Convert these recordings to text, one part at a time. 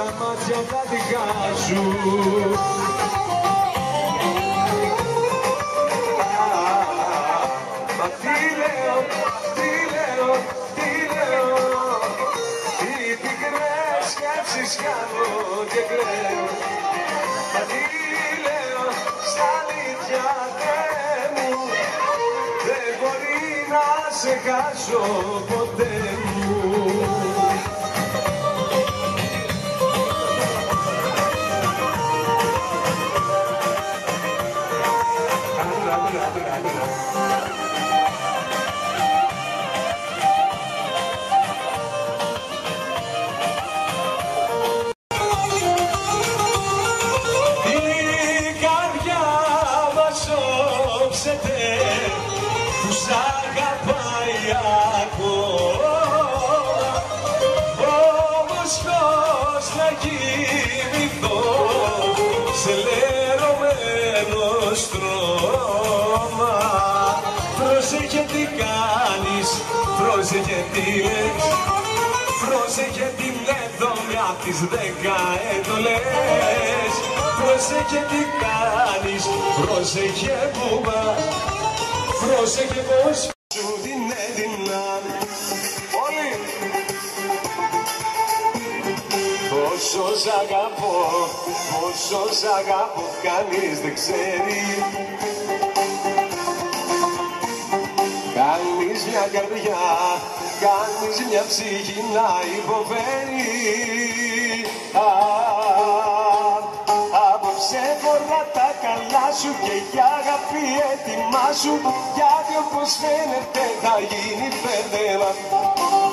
Τα μάτια τα δικά σου Μα τι λέω, τι λέω, τι λέω Τι πικρές σκέψεις κάνω και κλαίω Μα τι λέω στα αλήθεια Θεέ μου Δεν μπορεί να σε χάσω ποτέ όψεται που σ' αγαπάει ακόμα. Όμως πώς να κοιμηθώ σε λερωμένος στρώμα. Πρόσεχε τι κάνεις, πρόσεχε τι λες. Πρόσεχε τι λέδομαι απ' τις δέκα εντολές Πρόσεχε τι κάνεις, πρόσεχε που πας Πρόσεχε πως σου την έδινα. Όλοι. Πόσο σ' αγαπώ, πόσο σ' αγαπώ Κανείς δεν ξέρει. Κάνεις μια καρδιά, κάνεις μια ψυχή να υποφέρει Α, Απόψε φορά τα καλά σου και για αγάπη έτοιμά σου. Γιατί όπως φαίνεται θα γίνει πέδερα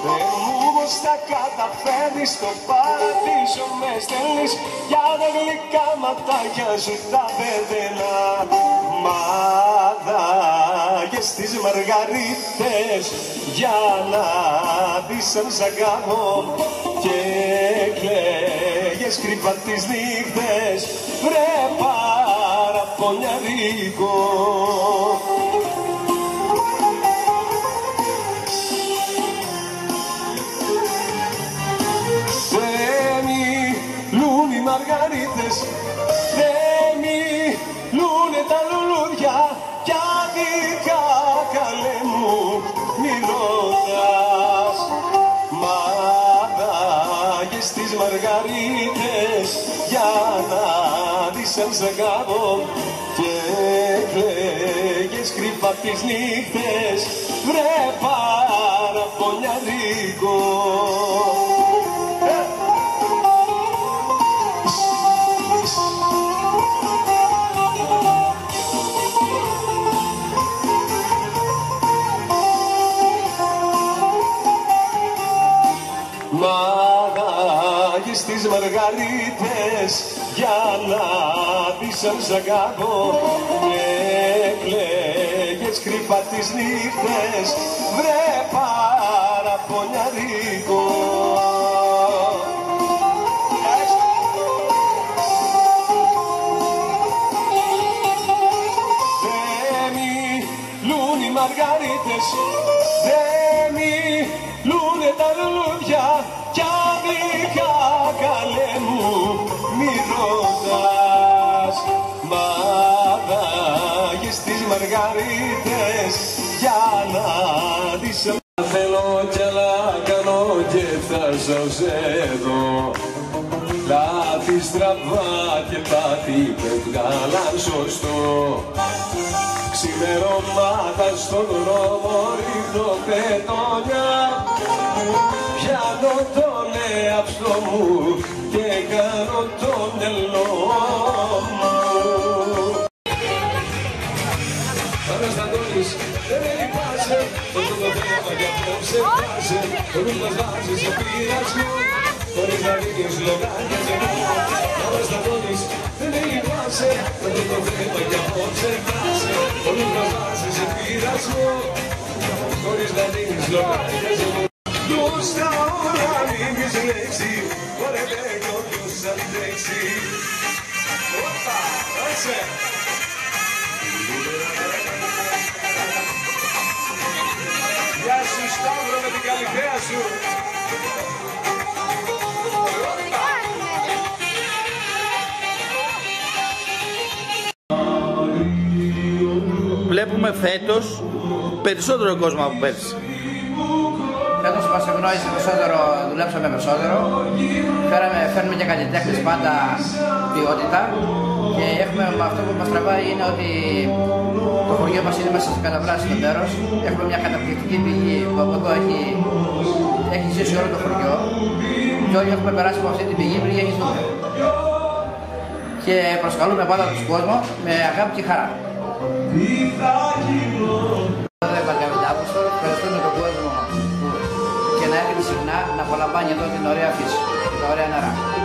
Δεν μου πως θα καταφέρνεις το παραδείσο με στέλνεις. Για τα γλυκά ματάκια σου τα πέδελα Μάδαγες τις μαργαρίτες για να δεις αν σ' αγαπώ. Και κλαίγες κρύβα τις νύχτες βρε παραπονιαρίκο Δεν μιλούν οι μαργαρίτες τις μαργαρίτες Για να δεις αν σ' αγαπώ. Και κλαίγες κρυφά τις νύχτες Βρε παραπονιαρίκο τις μαργαρίτες για να δεις αν σ' αγαπώ. Και κλαίγες κρυφά τις νύχτες βρε παραπονιαρίκο Δεν μιλούν οι μαργαρίτες Δεν μιλούν τα λουλούδια μαργαρίτες Για να δεις Θέλω κι άλλα κάνω και θα σας εδώ Λάθη στραβά και πάθη δεν βγάλαν σωστό Ξημερώματα στον δρόμο ρίχνω πετόνια Πιάνω τον εαυτό μου και κάνω το μυαλό Χωρίς μας βάζεις σε πειρασμό Χωρίς να δίνεις λογαριασμό Αναστατώνεις, δεν με λυπάσαι Το τούτο θέμα για απόψε βάζε Χωρίς μας βάζεις σε πειρασμό Χωρίς να δίνεις λογαριασμό Ποιος τα ώρα μην πεις λέξη Ωραία λέγω ποιος αντέξει Όπα, έτσι έχουμε φέτος περισσότερο κόσμο από πέρσι. Φέτος μας ευνόησε περισσότερο, δουλέψαμε περισσότερο. Φέραμε, φέρνουμε και καλλιτέχνες πάντα ποιότητα. Και έχουμε, αυτό που μας τραβάει είναι ότι το χωριό μας είναι μέσα σε καταβράσει μέρος. Έχουμε μια καταπληκτική πηγή που από εδώ έχει, έχει ζήσει όλο το χωριό. Και όλοι έχουμε περάσει από αυτή την πηγή πριν γεννηθούμε. Και προσκαλούμε πάντα τον κόσμο με αγάπη και χαρά. Ευχαριστούμε τον κόσμο που και να έρχεται συχνά να απολαμβάνει εδώ την ωραία φύση, τα ωραία νερά.